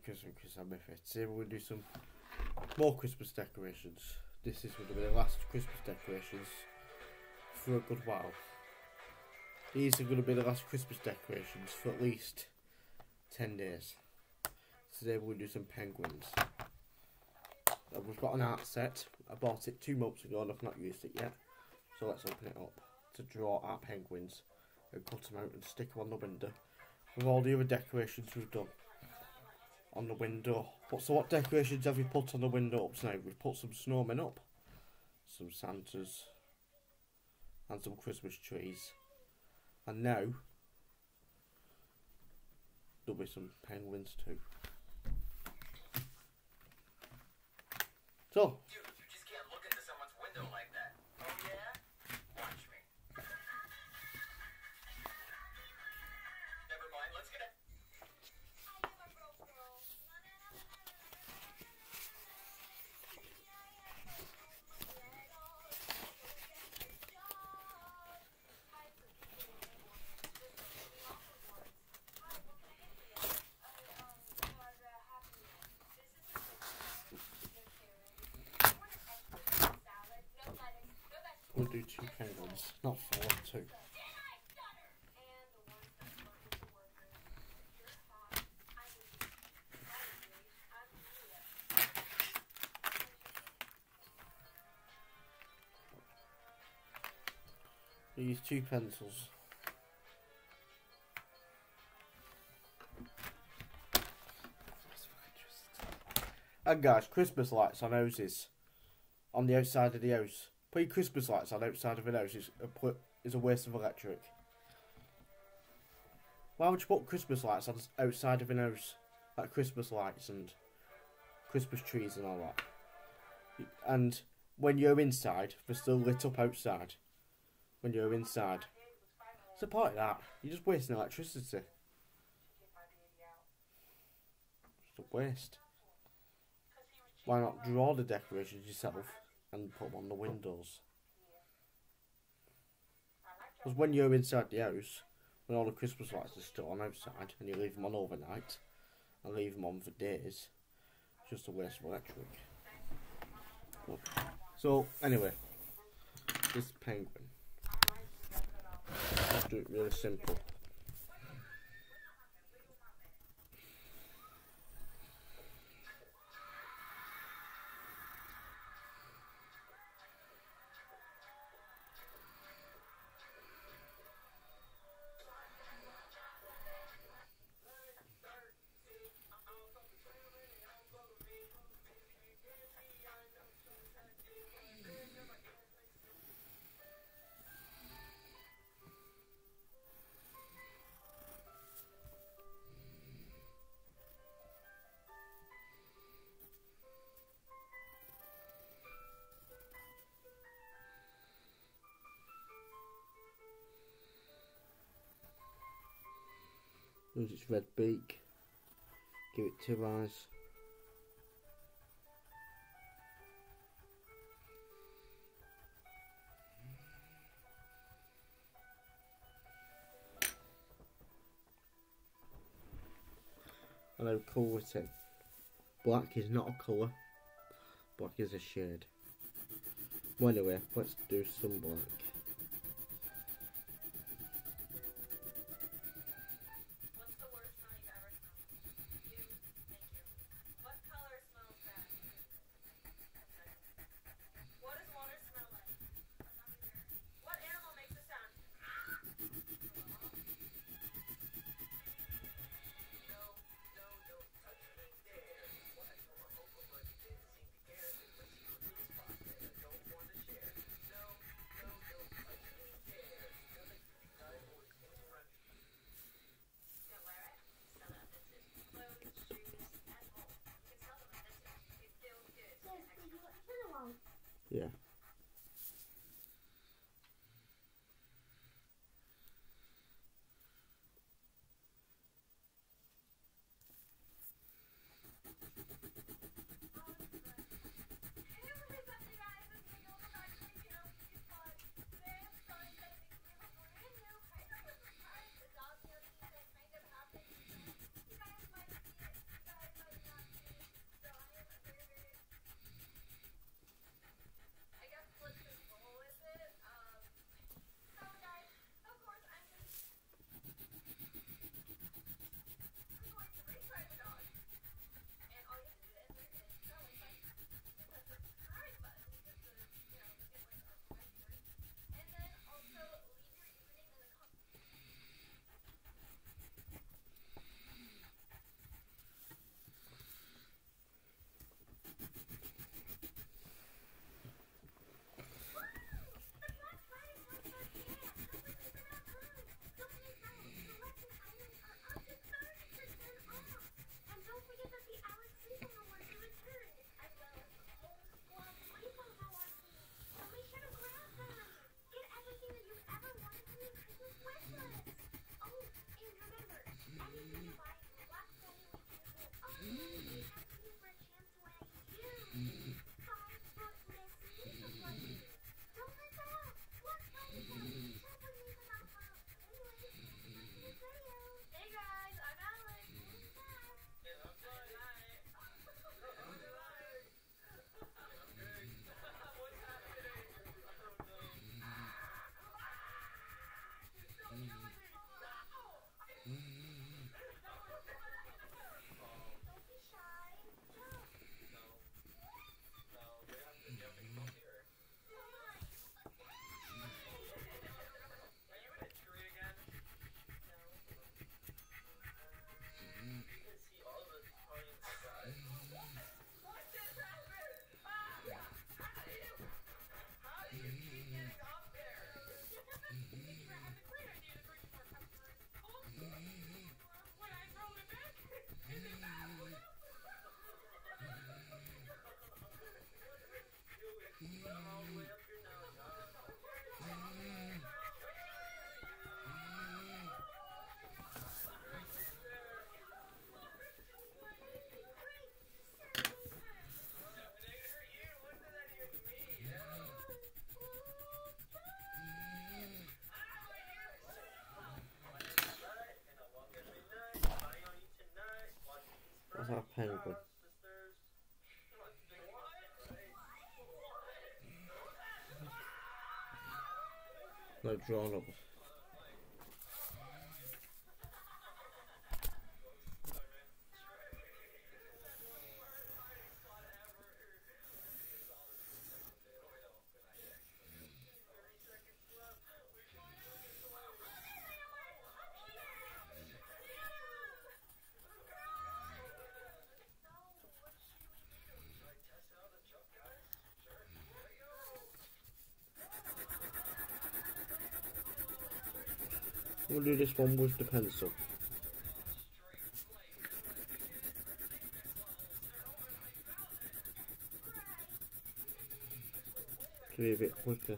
Christmas, Chris I'm Today we're going to do some more Christmas decorations. This is going to be the last Christmas decorations for a good while. These are going to be the last Christmas decorations for at least 10 days. Today we're going to do some penguins. Uh, we've got an art set. I bought it two months ago and I've not used it yet. So let's open it up to draw our penguins and cut them out and stick them on the window with all the other decorations we've done on the window. But so what decorations have we put on the window up tonight? We've put some snowmen up, some Santas, and some Christmas trees. And now there'll be some penguins too. So two penguins, not four, two. Use two pencils. And guys, Christmas lights on houses on the outside of the house. Putting Christmas lights on outside of an house is a, is a waste of electric. Why would you put Christmas lights on outside of an house? Like Christmas lights and Christmas trees and all that. And when you're inside, they're still lit up outside. When you're inside. Point of that? You're just wasting electricity. It's a waste. Why not draw the decorations yourself? And put them on the oh. windows. Because when you're inside the house, when all the Christmas lights are still on outside, and you leave them on overnight, and leave them on for days, it's just a waste of electric. So, anyway, this penguin. Let's do it really simple. Its red beak. Give it two eyes. I'll colour it. Black is not a colour. Black is a shade. Well anyway, let's do some black. Yeah. That's how painful. Drawn We'll do this one with the pencil. To be a bit quicker.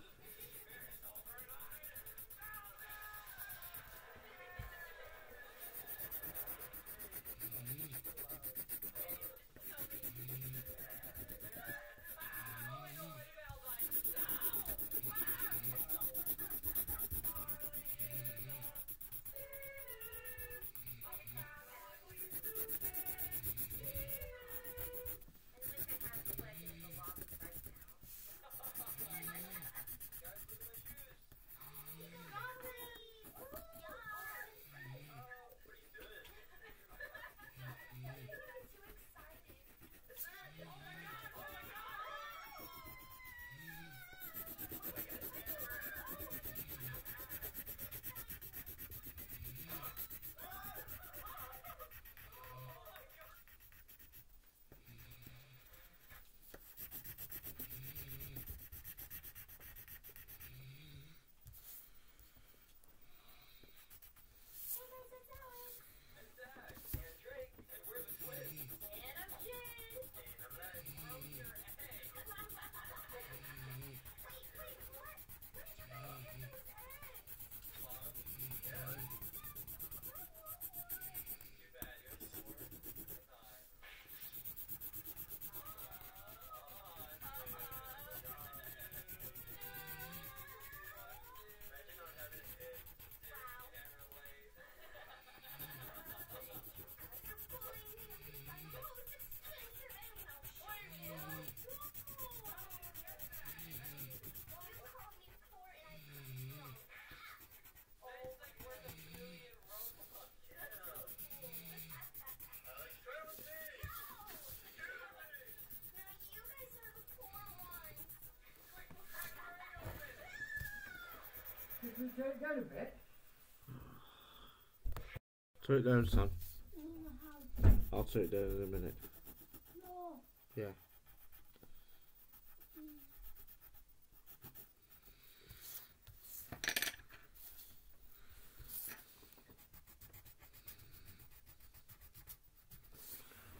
Go, to bed? Turn it down. No. I'll turn it down in a minute. No. Yeah.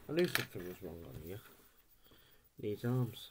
I knew something was wrong on here. Needs arms.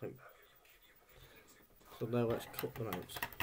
So now let's cut them out.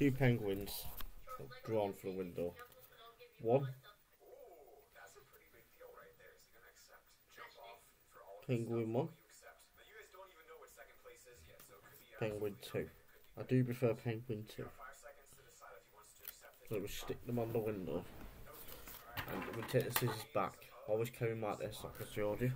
two penguins drawn from the window. One penguin one, penguin two. I do prefer penguin two. So we stick them on the window, and we take the scissors back. Always carry them like this, like I showed you.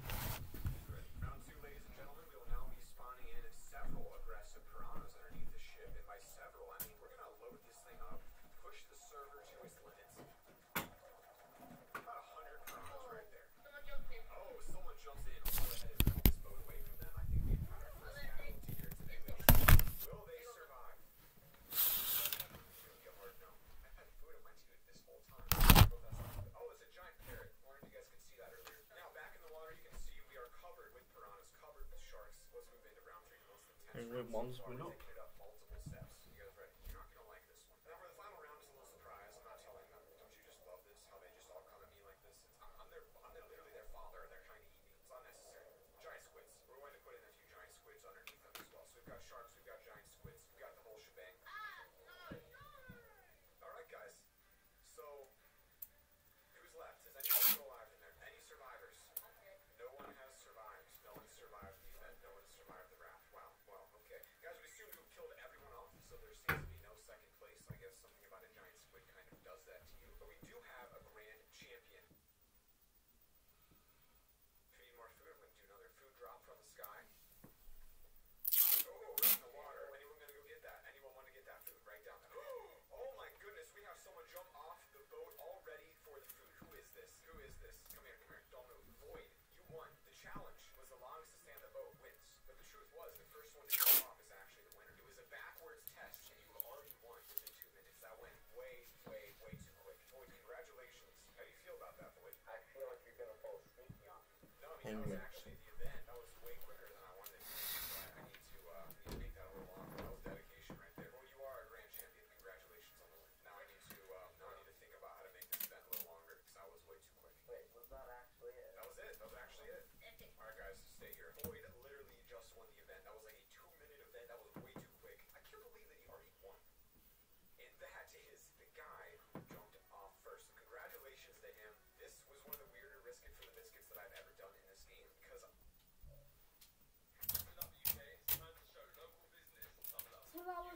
challenge was the longest to stand that boat wins. But the truth was, the first one to come off is actually the winner. It was a backwards test, and you already won within two minutes. That went way, way, way too quick. Boyd, congratulations. How do you feel about that, Boyd? I feel like you're going to fall speaking on. No, I mean, that was actually.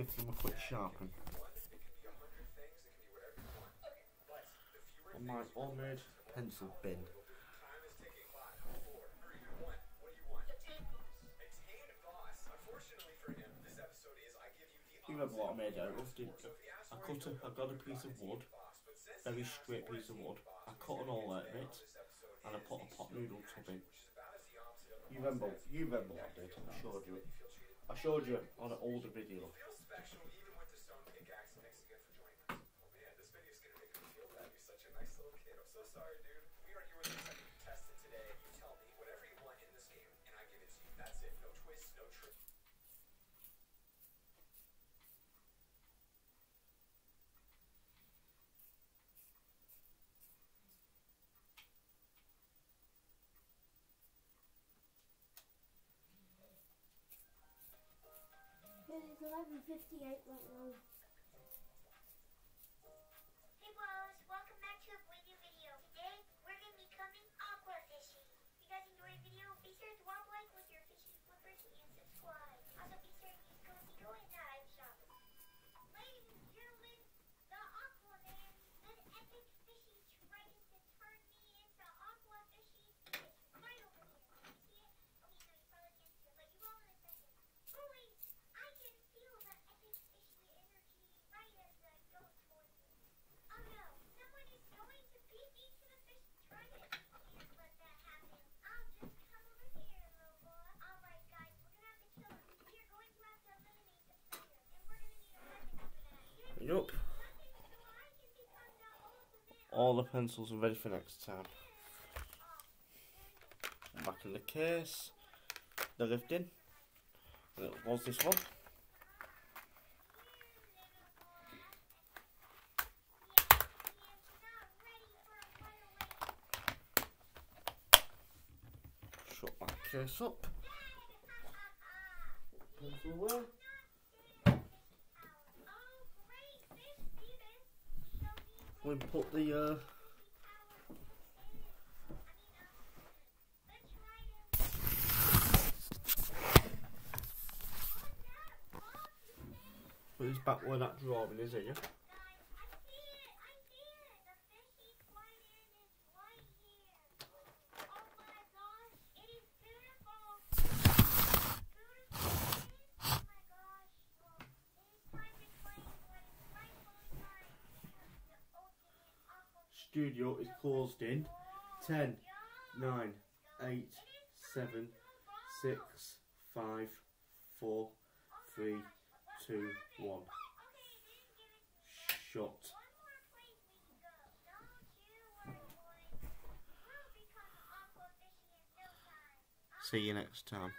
give them a quick sharpen. On my homemade pencil bin. You remember what I made out of, did? I cut a, I got a piece of wood, very straight piece of wood. I cut an all out of it, and I put a pot noodle tub in. You remember, you remember what I did? I showed you it. I showed you on an older video. Oh man, this gonna make feel bad. You're such a nice little kid. I'm so sorry, dude. We are here with a second today. You tell me whatever you want in this game, and I give it to you. That's it. No twists, no tricks. It is 11.58 right now. Hey Wallows, welcome back to a brand new video. Today, we're going to be coming aqua fishing. If you guys enjoy the video, be sure to drop a like with your fishing flippers and subscribe. Also, be sure to use Cozy Go and all the pencils are ready for next time. Back in the case, the lifting. And it was this one. Shut my case up. Pencil away. We put the uh, put this back where that drawing is here. Studio is closed in 10, 9, 8, 7, 6, 5, 4, 3, 2, 1. Shut. See you next time.